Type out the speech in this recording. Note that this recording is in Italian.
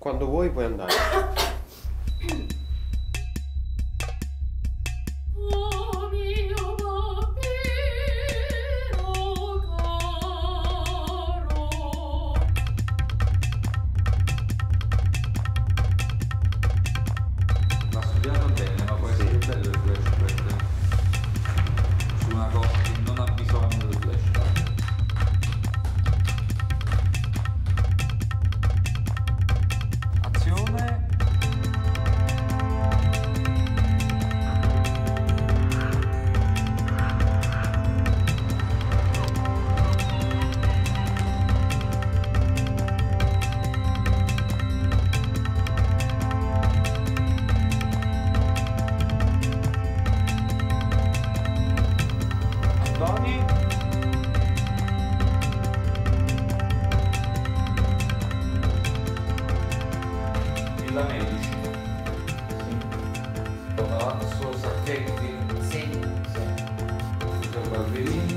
quando eu vou andar. Tony. E la Medici. Sì. Palazzo Sacchetti. Sì. sì. Giovanni.